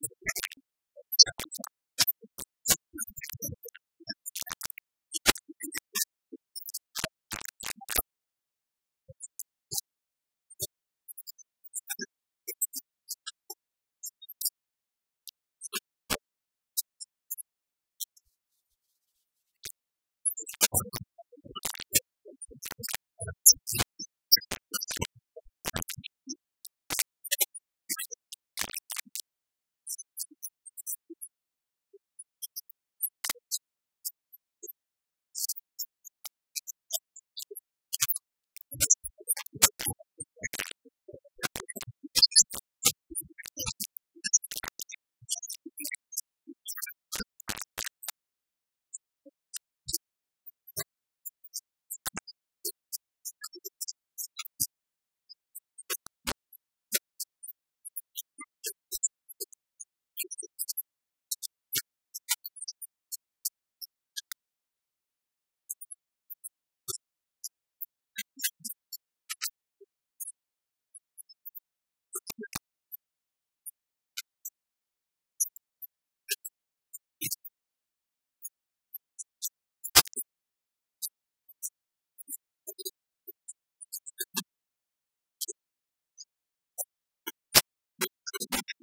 どうも。you